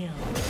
kill.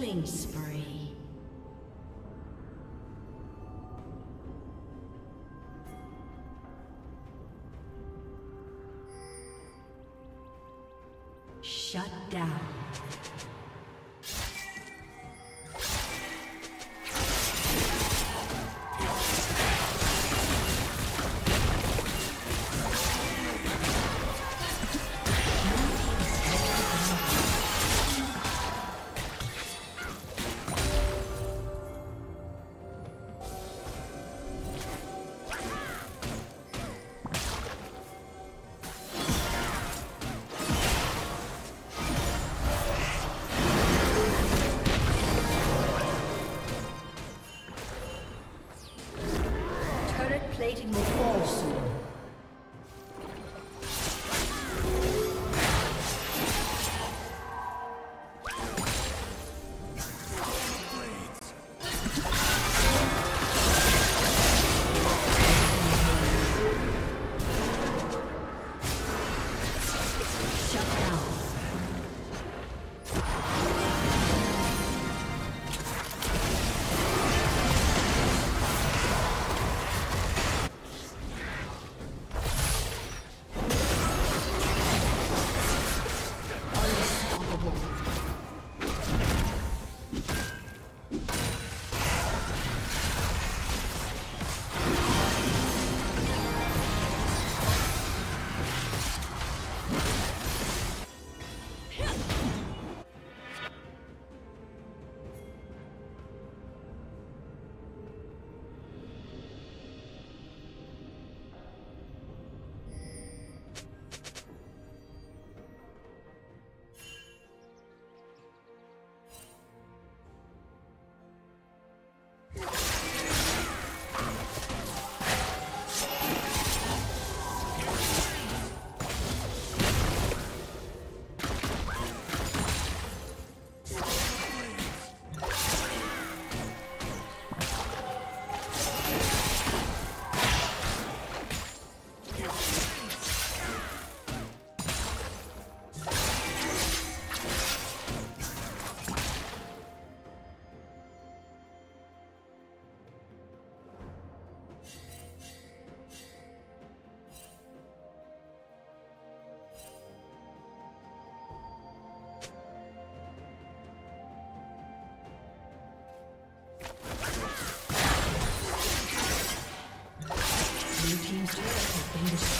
Killing spree. been destroyed.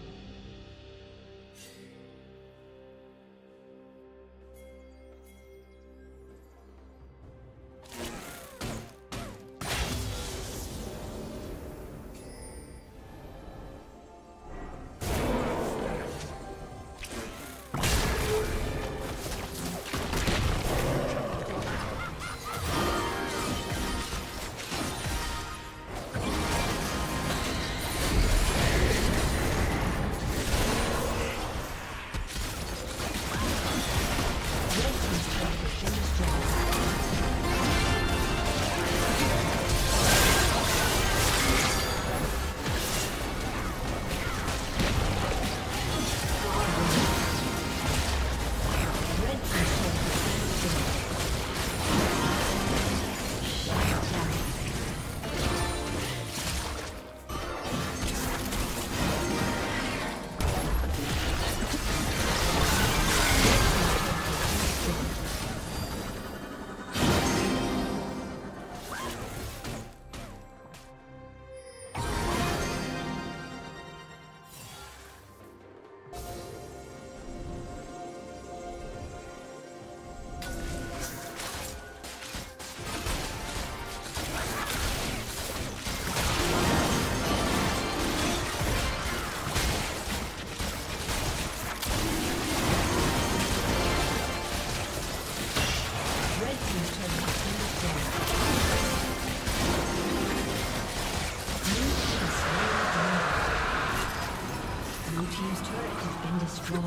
Been destroyed.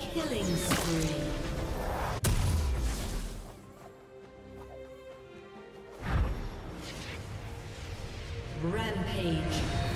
Killing spree. Rampage.